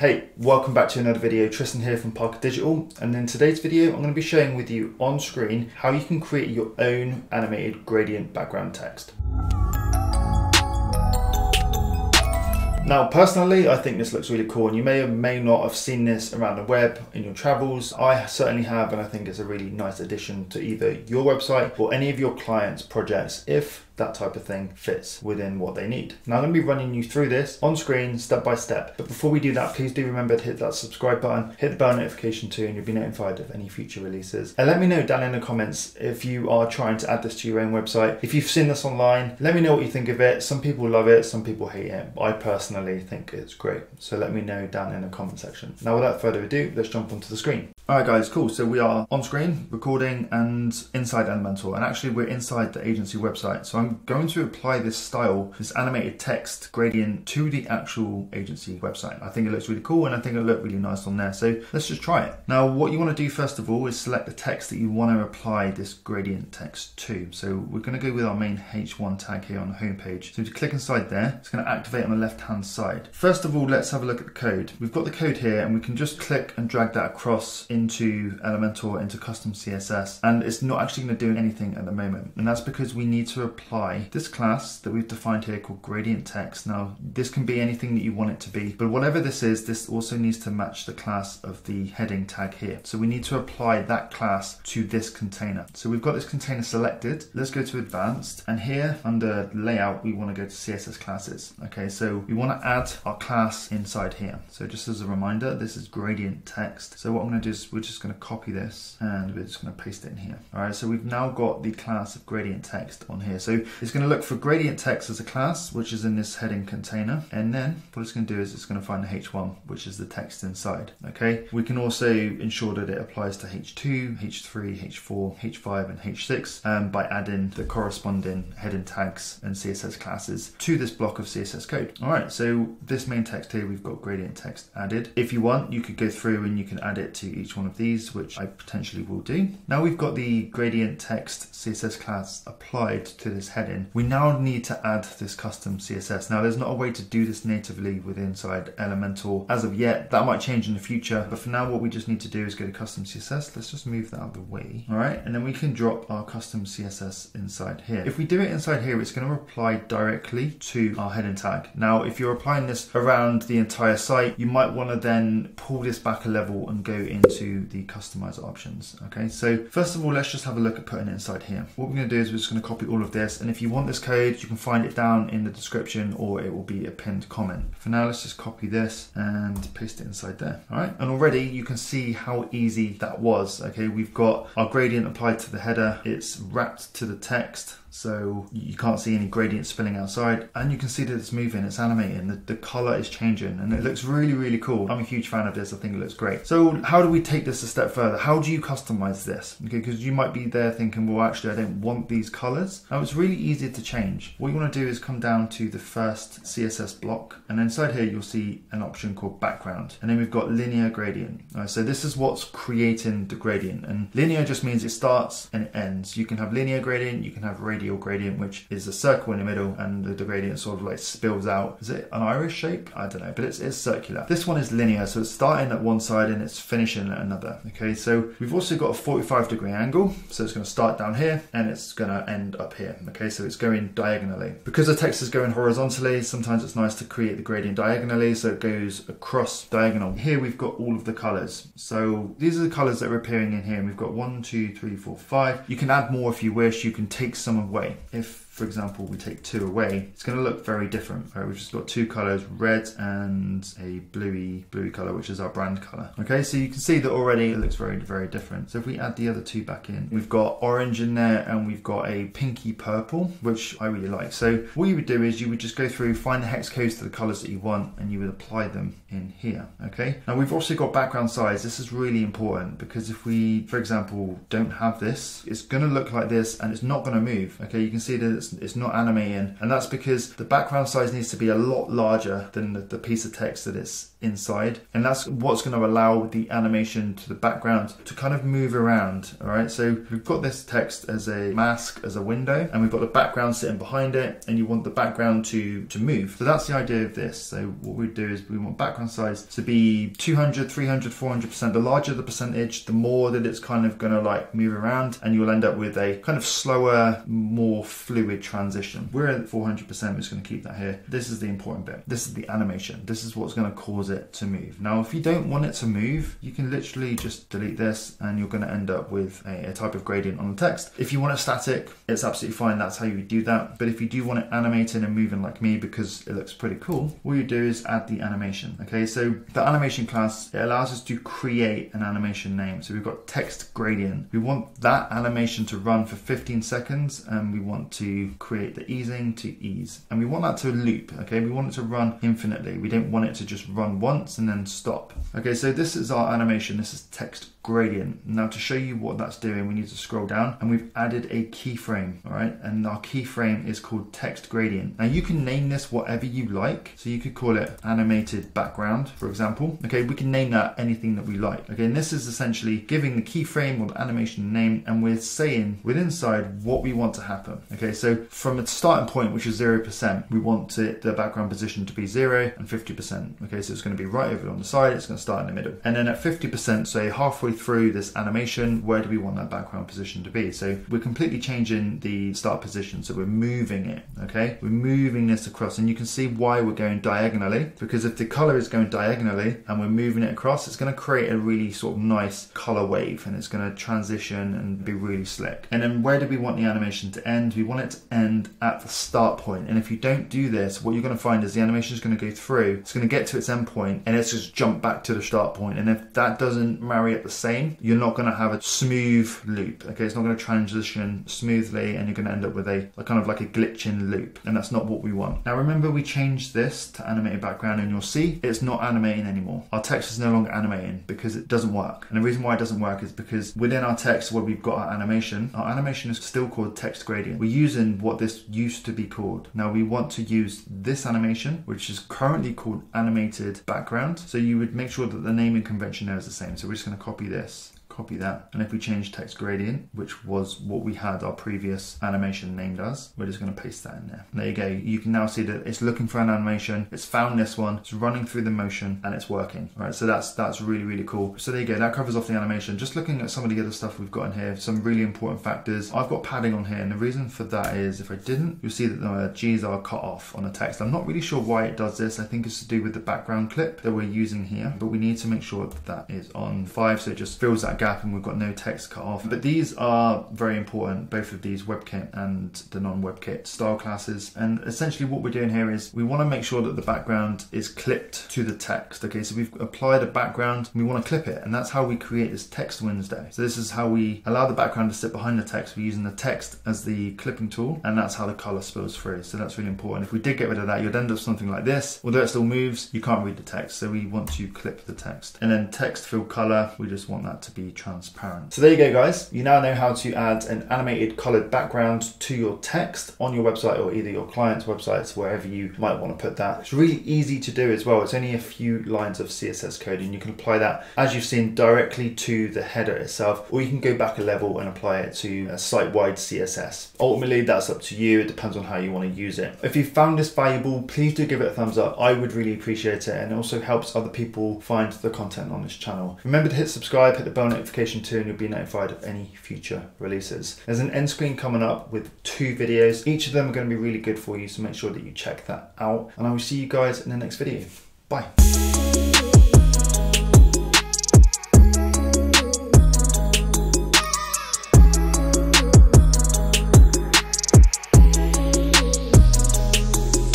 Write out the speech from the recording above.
Hey, welcome back to another video. Tristan here from Parker Digital. And in today's video, I'm going to be showing with you on screen how you can create your own animated gradient background text. Now, personally, I think this looks really cool, and you may or may not have seen this around the web in your travels. I certainly have, and I think it's a really nice addition to either your website or any of your clients' projects if that type of thing fits within what they need. Now I'm going to be running you through this on screen step by step. But before we do that, please do remember to hit that subscribe button, hit the bell notification too, and you'll be notified of any future releases. And let me know down in the comments if you are trying to add this to your own website. If you've seen this online, let me know what you think of it. Some people love it, some people hate it. I personally think it's great. So let me know down in the comment section. Now without further ado, let's jump onto the screen. Alright guys, cool. So we are on screen, recording and inside Elementor. And actually we're inside the agency website. So I'm going to apply this style, this animated text gradient to the actual agency website. I think it looks really cool and I think it'll look really nice on there. So let's just try it. Now what you want to do first of all is select the text that you want to apply this gradient text to. So we're going to go with our main H1 tag here on the home page. So to click inside there, it's going to activate on the left hand side. First of all, let's have a look at the code. We've got the code here and we can just click and drag that across in into Elementor, into custom CSS, and it's not actually going to do anything at the moment. And that's because we need to apply this class that we've defined here called gradient text. Now, this can be anything that you want it to be, but whatever this is, this also needs to match the class of the heading tag here. So we need to apply that class to this container. So we've got this container selected. Let's go to advanced, and here under layout, we want to go to CSS classes. Okay, so we want to add our class inside here. So just as a reminder, this is gradient text. So what I'm going to do is we're just going to copy this and we're just going to paste it in here. All right, so we've now got the class of gradient text on here. So it's going to look for gradient text as a class, which is in this heading container. And then what it's going to do is it's going to find the H1, which is the text inside. Okay, we can also ensure that it applies to H2, H3, H4, H5, and H6 um, by adding the corresponding heading tags and CSS classes to this block of CSS code. All right, so this main text here, we've got gradient text added. If you want, you could go through and you can add it to each one of these, which I potentially will do. Now we've got the gradient text CSS class applied to this heading. We now need to add this custom CSS. Now there's not a way to do this natively with inside Elementor as of yet. That might change in the future, but for now what we just need to do is go to custom CSS. Let's just move that out of the way. All right, and then we can drop our custom CSS inside here. If we do it inside here, it's going to apply directly to our heading tag. Now, if you're applying this around the entire site, you might want to then pull this back a level and go into the customize options. Okay, so first of all, let's just have a look at putting it inside here. What we're going to do is we're just going to copy all of this. And if you want this code, you can find it down in the description or it will be a pinned comment. For now, let's just copy this and paste it inside there. All right, and already you can see how easy that was. Okay, we've got our gradient applied to the header. It's wrapped to the text so you can't see any gradient spilling outside. And you can see that it's moving it's animating the, the color is changing and it looks really really cool. I'm a huge fan of this i think it looks great. So how do we take this a step further? How do you customize this? Okay because you might be there thinking well actually i don't want these colors. Now it's really easy to change. What you want to do is come down to the first css block and inside here you'll see an option called background. And then we've got linear gradient. So this is what's creating the gradient. And linear just means it starts and it ends. You can have linear gradient you can have radial radial gradient, which is a circle in the middle, and the, gradient sort of like spills out. Is it an iris shape? I don't know, but it's, it's circular. This one is linear, so it's starting at one side and it's finishing at another. Okay, so we've also got a 45 degree angle, so it's going to start down here and it's going to end up here. Okay, so it's going diagonally. Because the text is going horizontally, sometimes it's nice to create the gradient diagonally, so it goes across diagonal. Here we've got all of the colors. So these are the colors that are appearing in here, and we've got one, two, three, four, five. You can add more if you wish. You can take some away. If for example, we take two away, it's going to look very different. Right? We've just got two colors, red and a bluey, bluey color, which is our brand color. Okay, so you can see that already it looks very, very different. So if we add the other two back in, we've got orange in there and we've got a pinky purple, which I really like. So what you would do is you would just go through, find the hex codes to the colors that you want, and you would apply them in here. Okay, now we've also got background size. This is really important because if we, for example, don't have this, it's going to look like this and it's not going to move. Okay, you can see that it's, it's not animating. And that's because the background size needs to be a lot larger than the, the piece of text that it's inside. And that's what's going to allow the animation to the background to kind of move around. All right, so we've got this text as a mask, as a window, and we've got the background sitting behind it, and you want the background to, to move. So that's the idea of this. So what we do is we want background size to be 200, 300, 400%. The larger the percentage, the more that it's kind of going to like move around, and you'll end up with a kind of slower, more fluid transition. We're at 400%, we're just going to keep that here. This is the important bit. This is the animation. This is what's going to cause it to move. Now, if you don't want it to move, you can literally just delete this and you're going to end up with a, a type of gradient on the text. If you want it static, it's absolutely fine. That's how you do that. But if you do want it animated and moving like me because it looks pretty cool, all you do is add the animation. Okay, so the animation class, it allows us to create an animation name. So we've got text gradient. We want that animation to run for 15 seconds and we want to create the easing to ease. And we want that to loop, okay? We want it to run infinitely. We don't want it to just run once and then stop. Okay, so this is our animation. This is text gradient. Now to show you what that's doing, we need to scroll down and we've added a keyframe, all right? And our keyframe is called text gradient. Now you can name this whatever you like. So you could call it animated background, for example. Okay, we can name that anything that we like. Okay, and this is essentially giving the keyframe or the animation name and we're saying within inside what we want to happen. Okay, so from a starting point, which is 0%, we want it, the background position to be zero and 50%. Okay, so it's gonna be right over on the side, it's gonna start in the middle. And then at 50%, say halfway through this animation, where do we want that background position to be? So we're completely changing the start position. So we're moving it, okay? We're moving this across and you can see why we're going diagonally because if the color is going diagonally and we're moving it across, it's gonna create a really sort of nice color wave and it's gonna transition and be really slick. And then where do we want the animation to end? We want it to end at the start point. And if you don't do this, what you're gonna find is the animation is gonna go through, it's gonna get to its end point and it's just jump back to the start point. And if that doesn't marry at the same, you're not going to have a smooth loop. Okay, it's not going to transition smoothly, and you're going to end up with a, a, kind of like a glitching loop, and that's not what we want. Now, remember we changed this to animated background, and you'll see it's not animating anymore. Our text is no longer animating because it doesn't work. And the reason why it doesn't work is because within our text, where we've got our animation, our animation is still called text gradient. We're using what this used to be called. Now we want to use this animation, which is currently called animated background. So you would make sure that the naming convention there is the same. So we're just going to copy this copy that. And if we change text gradient, which was what we had our previous animation named as, we're just going to paste that in there. And there you go. You can now see that it's looking for an animation. It's found this one. It's running through the motion and it's working. All right. So that's that's really really cool. So there you go. That covers off the animation. Just looking at some of the other stuff we've got in here, some really important factors. I've got padding on here, and the reason for that is if I didn't, you'll see that the uh, G's are cut off on the text. I'm not really sure why it does this. I think it's to do with the background clip that we're using here, but we need to make sure that that is on five, so it just fills that gap and we've got no text cut off. But these are very important, both of these WebKit and the non-WebKit style classes. And essentially what we're doing here is we want to make sure that the background is clipped to the text. Okay, so we've applied a background, we want to clip it, and that's how we create this text Wednesday. So this is how we allow the background to sit behind the text. We're using the text as the clipping tool, and that's how the color spills through. So that's really important. If we did get rid of that, you'd end up something like this. Although it still moves, you can't read the text. So we want to clip the text. And then text fill color, we just want that to be transparent. So there you go guys, you now know how to add an animated colored background to your text on your website or either your client's websites, wherever you might want to put that. It's really easy to do as well. It's only a few lines of CSS code and you can apply that, as you've seen, directly to the header itself, or you can go back a level and apply it to a site-wide CSS. Ultimately, that's up to you. It depends on how you want to use it. If you found this valuable, please do give it a thumbs up. I would really appreciate it and it also helps other people find the content on this channel. Remember to hit subscribe, hit the bell notification too, and you'll be notified of any future releases. There's an end screen coming up with two videos. Each of them are going to be really good for you, so make sure that you check that out. And I will see you guys in the next video. Bye.